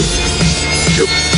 Yep.